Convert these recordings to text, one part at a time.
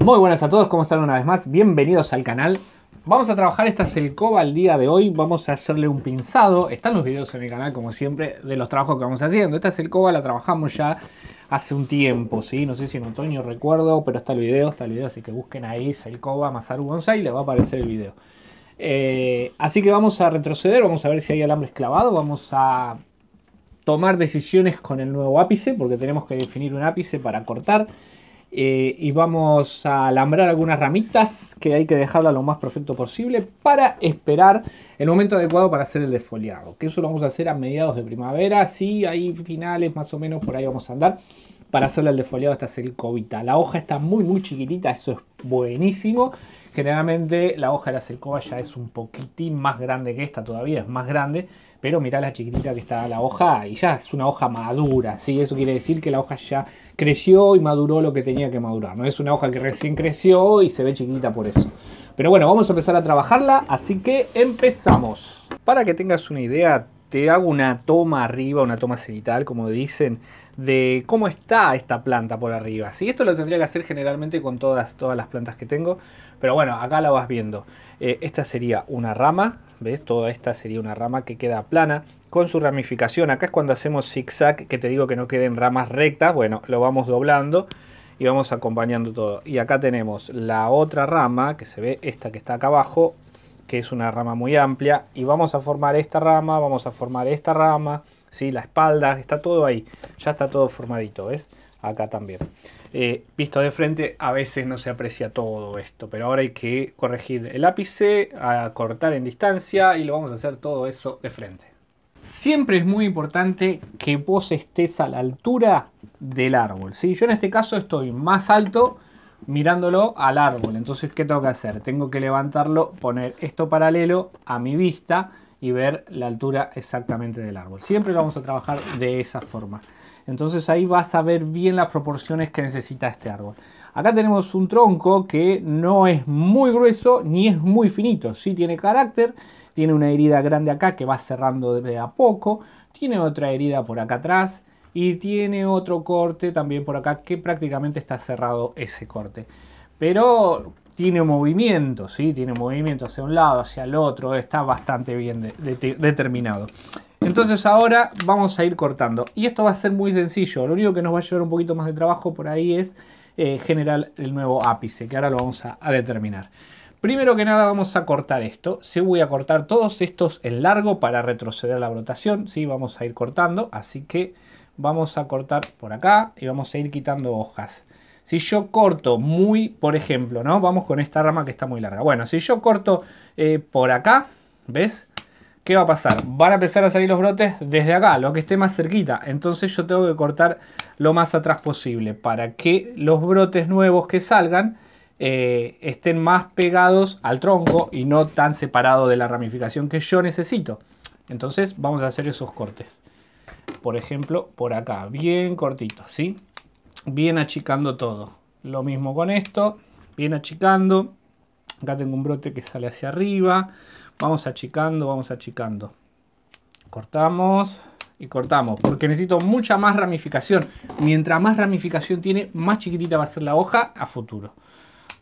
Muy buenas a todos, ¿cómo están una vez más? Bienvenidos al canal. Vamos a trabajar esta selcoba el día de hoy, vamos a hacerle un pinzado. Están los videos en el canal, como siempre, de los trabajos que vamos haciendo. Esta selcoba la trabajamos ya hace un tiempo, ¿sí? No sé si en otoño recuerdo, pero está el video, está el video, así que busquen ahí selcoba Masaru Bonsai y les va a aparecer el video. Eh, así que vamos a retroceder, vamos a ver si hay alambres clavados, vamos a tomar decisiones con el nuevo ápice, porque tenemos que definir un ápice para cortar. Eh, y vamos a alambrar algunas ramitas que hay que dejarla lo más perfecto posible para esperar el momento adecuado para hacer el desfoliado. Que eso lo vamos a hacer a mediados de primavera, sí, ahí finales más o menos por ahí vamos a andar para hacerle el desfoliado a esta selcovita. La hoja está muy muy chiquitita, eso es buenísimo. Generalmente la hoja de la selcova ya es un poquitín más grande que esta, todavía es más grande. Pero mirá la chiquitita que está la hoja y ya es una hoja madura, ¿sí? Eso quiere decir que la hoja ya creció y maduró lo que tenía que madurar. No es una hoja que recién creció y se ve chiquitita por eso. Pero bueno, vamos a empezar a trabajarla, así que empezamos. Para que tengas una idea, te hago una toma arriba, una toma cenital, como dicen, de cómo está esta planta por arriba. ¿sí? Esto lo tendría que hacer generalmente con todas, todas las plantas que tengo, pero bueno, acá la vas viendo. Eh, esta sería una rama, ¿ves? Toda esta sería una rama que queda plana con su ramificación. Acá es cuando hacemos zigzag, que te digo que no queden ramas rectas. Bueno, lo vamos doblando y vamos acompañando todo. Y acá tenemos la otra rama, que se ve esta que está acá abajo, que es una rama muy amplia. Y vamos a formar esta rama, vamos a formar esta rama, ¿sí? la espalda, está todo ahí. Ya está todo formadito, ¿ves? Acá también. Eh, visto de frente a veces no se aprecia todo esto, pero ahora hay que corregir el ápice, a cortar en distancia y lo vamos a hacer todo eso de frente. Siempre es muy importante que vos estés a la altura del árbol. ¿sí? Yo en este caso estoy más alto mirándolo al árbol. Entonces, ¿qué tengo que hacer? Tengo que levantarlo, poner esto paralelo a mi vista y ver la altura exactamente del árbol. Siempre lo vamos a trabajar de esa forma. Entonces ahí vas a ver bien las proporciones que necesita este árbol. Acá tenemos un tronco que no es muy grueso ni es muy finito. Sí tiene carácter, tiene una herida grande acá que va cerrando de a poco. Tiene otra herida por acá atrás y tiene otro corte también por acá que prácticamente está cerrado ese corte. Pero tiene movimiento, ¿sí? tiene movimiento hacia un lado, hacia el otro, está bastante bien determinado. Entonces ahora vamos a ir cortando. Y esto va a ser muy sencillo. Lo único que nos va a llevar un poquito más de trabajo por ahí es eh, generar el nuevo ápice, que ahora lo vamos a, determinar. Primero que nada vamos a cortar esto. Sí voy a cortar todos estos en largo para retroceder la brotación. Sí, vamos a ir cortando. Así que vamos a cortar por acá y vamos a ir quitando hojas. Si yo corto muy, por ejemplo, ¿no? Vamos con esta rama que está muy larga. Bueno, si yo corto eh, por acá, ¿ves? ¿qué va a pasar? Van a empezar a salir los brotes desde acá, lo que esté más cerquita. Entonces yo tengo que cortar lo más atrás posible para que los brotes nuevos que salgan eh, estén más pegados al tronco y no tan separados de la ramificación que yo necesito. Entonces vamos a hacer esos cortes. Por ejemplo, por acá, bien cortito, ¿sí? Bien achicando todo. Lo mismo con esto, bien achicando. Acá tengo un brote que sale hacia arriba. Vamos achicando, vamos achicando. Cortamos y cortamos, porque necesito mucha más ramificación. Mientras más ramificación tiene, más chiquitita va a ser la hoja a futuro.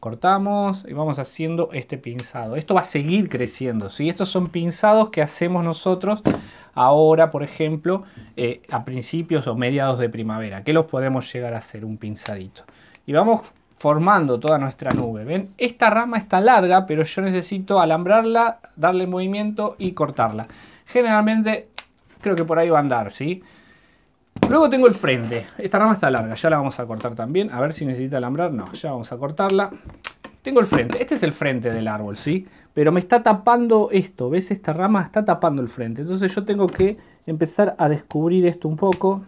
Cortamos y vamos haciendo este pinzado. Esto va a seguir creciendo. ¿sí? Estos son pinzados que hacemos nosotros ahora, por ejemplo, eh, a principios o mediados de primavera. Que los podemos llegar a hacer un pinzadito. Y vamos formando toda nuestra nube. ¿Ven? Esta rama está larga, pero yo necesito alambrarla, darle movimiento y cortarla. Generalmente creo que por ahí va a andar, ¿sí? Luego tengo el frente. Esta rama está larga, ya la vamos a cortar también. A ver si necesita alambrar. No, ya vamos a cortarla. Tengo el frente. Este es el frente del árbol, ¿sí? Pero me está tapando esto. ¿Ves? Esta rama está tapando el frente. Entonces yo tengo que empezar a descubrir esto un poco.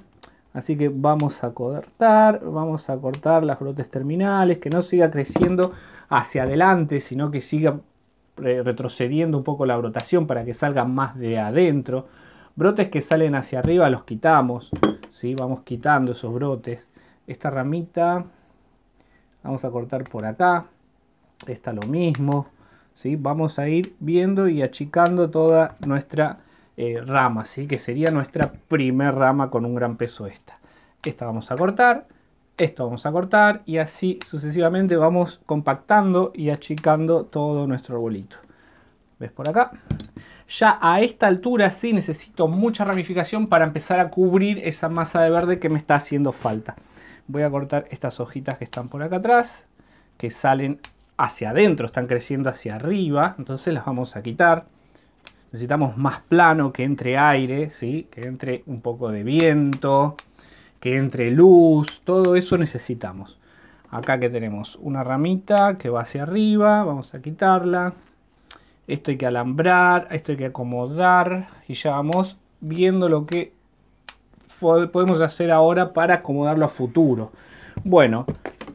Así que vamos a cortar, vamos a cortar las brotes terminales, que no siga creciendo hacia adelante, sino que siga retrocediendo un poco la brotación para que salga más de adentro. Brotes que salen hacia arriba los quitamos, ¿sí? vamos quitando esos brotes. Esta ramita vamos a cortar por acá, esta lo mismo. ¿sí? Vamos a ir viendo y achicando toda nuestra eh, ramas, ¿sí? que sería nuestra primer rama con un gran peso esta. Esta vamos a cortar esto vamos a cortar y así sucesivamente vamos compactando y achicando todo nuestro arbolito. ¿Ves por acá? Ya a esta altura sí necesito mucha ramificación para empezar a cubrir esa masa de verde que me está haciendo falta. Voy a cortar estas hojitas que están por acá atrás, que salen hacia adentro, están creciendo hacia arriba, entonces las vamos a quitar. Necesitamos más plano, que entre aire, ¿sí? que entre un poco de viento, que entre luz, todo eso necesitamos. Acá que tenemos una ramita que va hacia arriba, vamos a quitarla. Esto hay que alambrar, esto hay que acomodar y ya vamos viendo lo que podemos hacer ahora para acomodarlo a futuro. Bueno,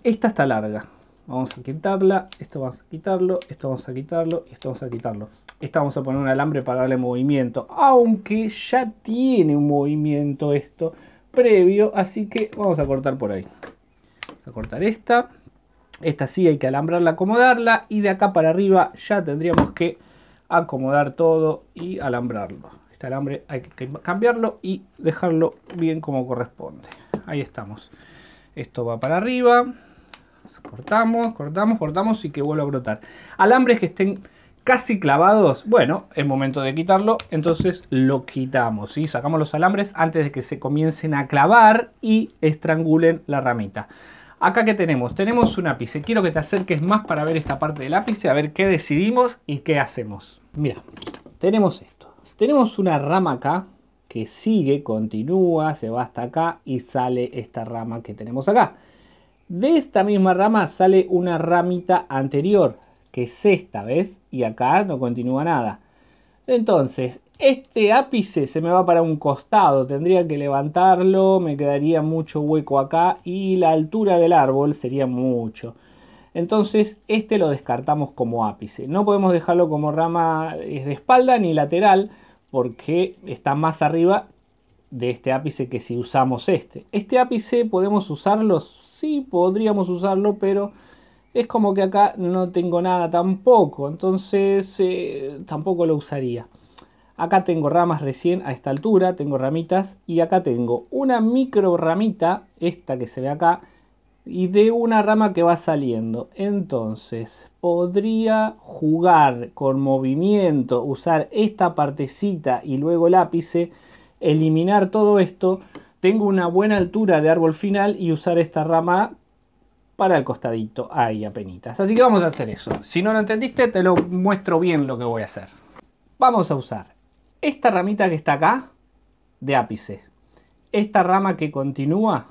esta está larga. Vamos a quitarla, esto vamos a quitarlo, esto vamos a quitarlo y esto vamos a quitarlo. Esta vamos a poner un alambre para darle movimiento, aunque ya tiene un movimiento esto previo, así que vamos a cortar por ahí. Vamos a cortar esta. Esta sí hay que alambrarla, acomodarla y de acá para arriba ya tendríamos que acomodar todo y alambrarlo. Este alambre hay que cambiarlo y dejarlo bien como corresponde. Ahí estamos. Esto va para arriba. Cortamos, cortamos, cortamos y que vuelva a brotar. Alambres que estén casi clavados, bueno, es momento de quitarlo, entonces lo quitamos, ¿sí? Sacamos los alambres antes de que se comiencen a clavar y estrangulen la ramita. Acá que tenemos, tenemos un ápice. Quiero que te acerques más para ver esta parte del ápice, a ver qué decidimos y qué hacemos. Mira, tenemos esto. Tenemos una rama acá que sigue, continúa, se va hasta acá y sale esta rama que tenemos acá. De esta misma rama sale una ramita anterior, que es esta, ¿ves? Y acá no continúa nada. Entonces, este ápice se me va para un costado, tendría que levantarlo, me quedaría mucho hueco acá y la altura del árbol sería mucho. Entonces este lo descartamos como ápice. No podemos dejarlo como rama de espalda ni lateral porque está más arriba de este ápice que si usamos este. Este ápice podemos usarlo, sí podríamos usarlo, pero es como que acá no tengo nada tampoco, entonces eh, tampoco lo usaría. Acá tengo ramas recién a esta altura, tengo ramitas y acá tengo una micro ramita, esta que se ve acá, y de una rama que va saliendo. Entonces podría jugar con movimiento, usar esta partecita y luego el eliminar todo esto. Tengo una buena altura de árbol final y usar esta rama para el costadito, ahí apenitas. Así que vamos a hacer eso. Si no lo entendiste, te lo muestro bien lo que voy a hacer. Vamos a usar esta ramita que está acá de ápice. Esta rama que continúa,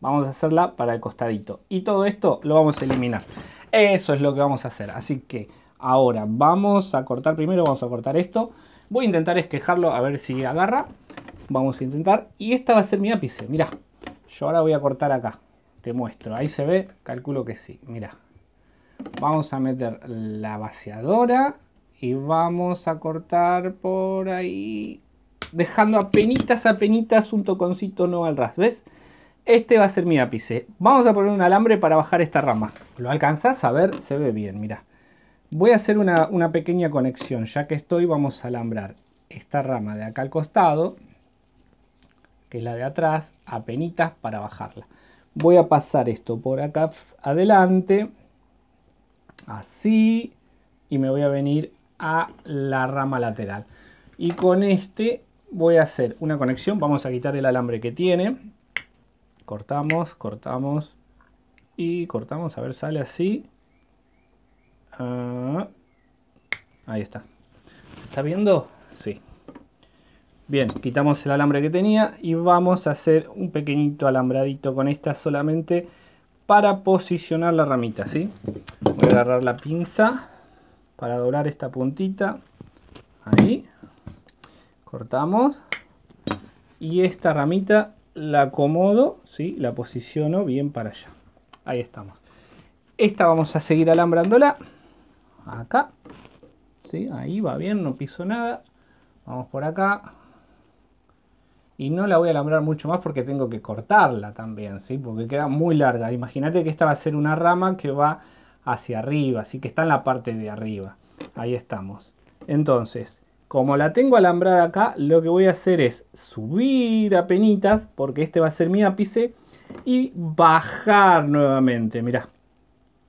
vamos a hacerla para el costadito. Y todo esto lo vamos a eliminar. Eso es lo que vamos a hacer. Así que ahora vamos a cortar primero, vamos a cortar esto. Voy a intentar esquejarlo a ver si agarra. Vamos a intentar. Y esta va a ser mi ápice, mira. Yo ahora voy a cortar acá. Te muestro. Ahí se ve, calculo que sí. Mira. Vamos a meter la vaciadora y vamos a cortar por ahí, dejando apenitas, apenitas un toconcito no al ras, ¿ves? Este va a ser mi ápice. Vamos a poner un alambre para bajar esta rama. ¿Lo alcanzas? A ver, se ve bien, mira. Voy a hacer una, pequeña conexión. Ya que estoy, vamos a alambrar esta rama de acá al costado, que es la de atrás, apenitas para bajarla. Voy a pasar esto por acá adelante, así, y me voy a venir a la rama lateral. Y con este voy a hacer una conexión. Vamos a quitar el alambre que tiene. Cortamos, cortamos y cortamos. A ver, sale así. Ah, ahí está. ¿Está viendo? Sí. Bien, quitamos el alambre que tenía y vamos a hacer un pequeñito alambradito con esta solamente para posicionar la ramita, ¿sí? Voy a agarrar la pinza para doblar esta puntita. Ahí. Cortamos. Y esta ramita la acomodo, ¿sí? la posiciono bien para allá. Ahí estamos. Esta vamos a seguir alambrándola. Acá. ¿sí? Ahí va bien, no piso nada. Vamos por acá. Y no la voy a alambrar mucho más porque tengo que cortarla también, ¿sí? Porque queda muy larga. Imagínate que esta va a ser una rama que va hacia arriba, así que está en la parte de arriba. Ahí estamos. Entonces, como la tengo alambrada acá, lo que voy a hacer es subir a penitas, porque este va a ser mi ápice, y bajar nuevamente, mira,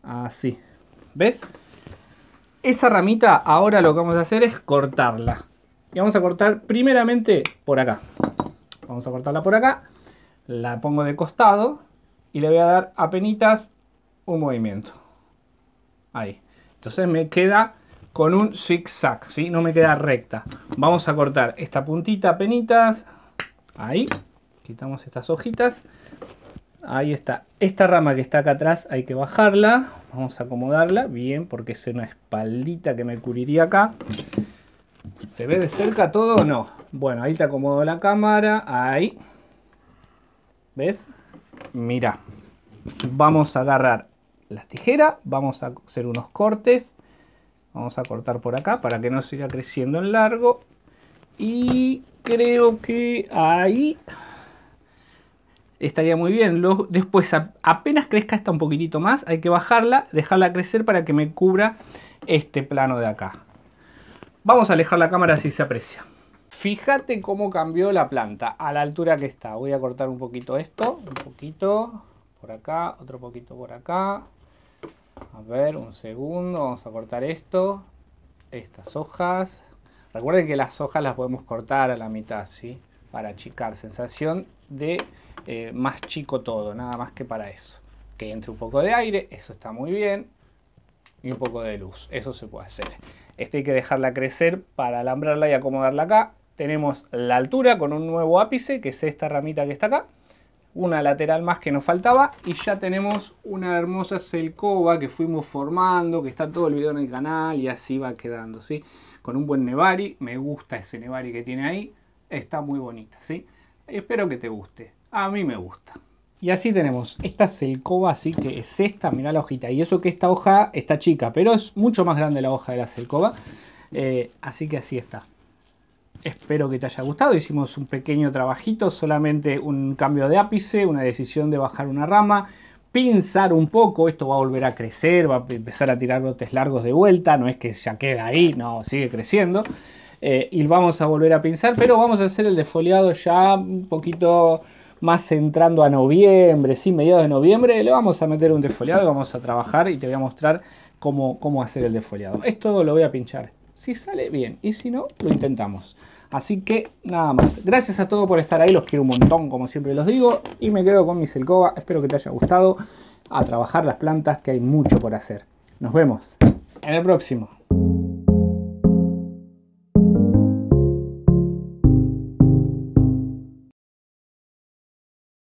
así, ¿ves? Esa ramita ahora lo que vamos a hacer es cortarla. Y vamos a cortar primeramente por acá. Vamos a cortarla por acá. La pongo de costado y le voy a dar a penitas un movimiento. Ahí. Entonces me queda con un zigzag, ¿sí? No me queda recta. Vamos a cortar esta puntita penitas. Ahí. Quitamos estas hojitas. Ahí está. Esta rama que está acá atrás hay que bajarla. Vamos a acomodarla bien porque es una espaldita que me cubriría acá. ¿Se ve de cerca todo o no? Bueno, ahí te acomodo la cámara. Ahí. ¿Ves? Mira. Vamos a agarrar la tijera. Vamos a hacer unos cortes. Vamos a cortar por acá para que no siga creciendo en largo. Y creo que ahí estaría muy bien. después, apenas crezca esta un poquitito más, hay que bajarla, dejarla crecer para que me cubra este plano de acá. Vamos a alejar la cámara si se aprecia. Fíjate cómo cambió la planta a la altura que está. Voy a cortar un poquito esto, un poquito por acá, otro poquito por acá. A ver, un segundo, vamos a cortar esto. Estas hojas. Recuerden que las hojas las podemos cortar a la mitad, ¿sí? Para achicar. Sensación de eh, más chico todo, nada más que para eso. Que entre un poco de aire, eso está muy bien. Y un poco de luz, eso se puede hacer. Este hay que dejarla crecer para alambrarla y acomodarla acá. Tenemos la altura con un nuevo ápice, que es esta ramita que está acá. Una lateral más que nos faltaba. Y ya tenemos una hermosa selcova que fuimos formando, que está todo el video en el canal y así va quedando, ¿sí? Con un buen nevari, me gusta ese nevari que tiene ahí. Está muy bonita, ¿sí? Espero que te guste. A mí me gusta. Y así tenemos esta selcova, así que es esta, mirá la hojita. Y eso que esta hoja está chica, pero es mucho más grande la hoja de la selcova. Eh, así que así está. Espero que te haya gustado. Hicimos un pequeño trabajito, solamente un cambio de ápice, una decisión de bajar una rama, pinzar un poco. Esto va a volver a crecer, va a empezar a tirar brotes largos de vuelta. No es que ya queda ahí, no, sigue creciendo. Eh, y vamos a volver a pinzar, pero vamos a hacer el defoliado ya un poquito más entrando a noviembre, sí, mediados de noviembre, le vamos a meter un defoliado, vamos a trabajar y te voy a mostrar cómo, cómo hacer el defoliado. Esto lo voy a pinchar. Si sale bien y si no, lo intentamos. Así que nada más. Gracias a todos por estar ahí. Los quiero un montón, como siempre los digo. Y me quedo con mi selcova. Espero que te haya gustado. A trabajar las plantas, que hay mucho por hacer. Nos vemos en el próximo.